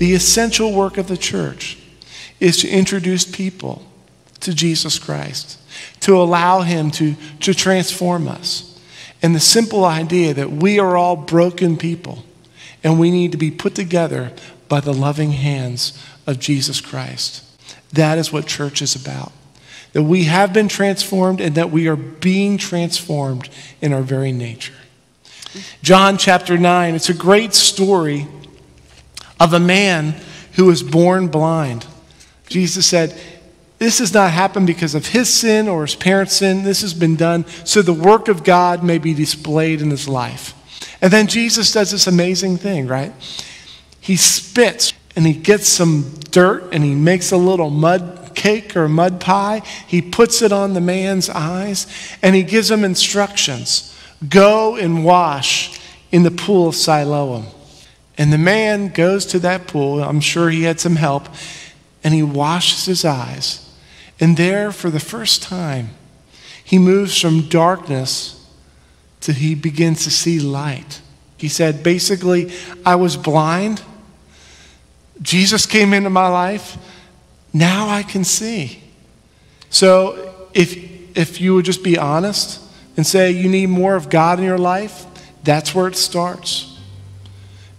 The essential work of the church is to introduce people to Jesus Christ, to allow Him to, to transform us. And the simple idea that we are all broken people and we need to be put together by the loving hands of Jesus Christ. That is what church is about. That we have been transformed and that we are being transformed in our very nature. John chapter 9, it's a great story of a man who was born blind. Jesus said, This has not happened because of his sin or his parents' sin. This has been done so the work of God may be displayed in his life. And then Jesus does this amazing thing, right? He spits and he gets some dirt and he makes a little mud cake or mud pie. He puts it on the man's eyes and he gives him instructions go and wash in the pool of Siloam. And the man goes to that pool. I'm sure he had some help. And he washes his eyes. And there, for the first time, he moves from darkness to he begins to see light. He said, basically, I was blind. Jesus came into my life. Now I can see. So if, if you would just be honest and say you need more of God in your life, that's where it starts.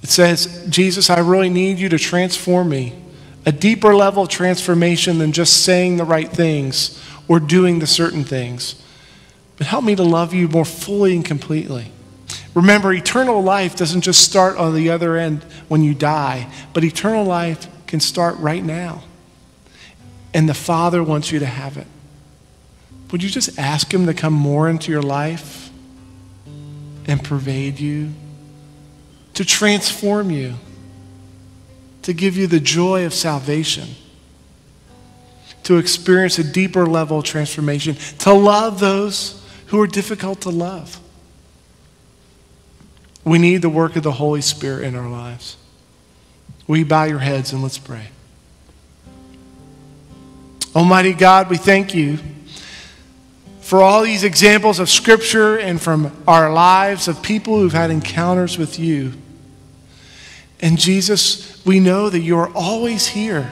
It says, Jesus, I really need you to transform me. A deeper level of transformation than just saying the right things or doing the certain things. But help me to love you more fully and completely. Remember, eternal life doesn't just start on the other end when you die, but eternal life can start right now. And the Father wants you to have it. Would you just ask Him to come more into your life and pervade you, to transform you, to give you the joy of salvation, to experience a deeper level of transformation, to love those who are difficult to love? We need the work of the Holy Spirit in our lives. You bow your heads and let's pray? Almighty God, we thank you for all these examples of Scripture and from our lives of people who've had encounters with you. And Jesus, we know that you are always here.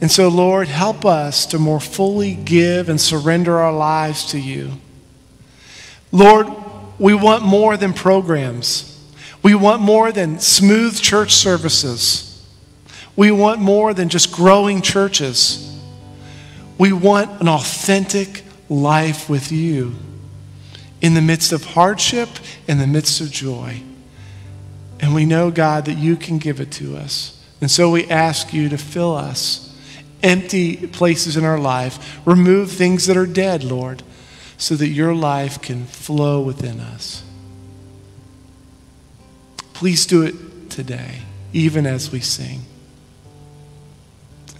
And so, Lord, help us to more fully give and surrender our lives to you. Lord, we want more than programs. We want more than smooth church services. We want more than just growing churches. We want an authentic life with you in the midst of hardship, in the midst of joy. And we know, God, that you can give it to us. And so we ask you to fill us. Empty places in our life. Remove things that are dead, Lord so that your life can flow within us. Please do it today, even as we sing.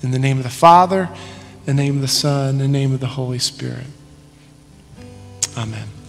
In the name of the Father, the name of the Son, the name of the Holy Spirit. Amen.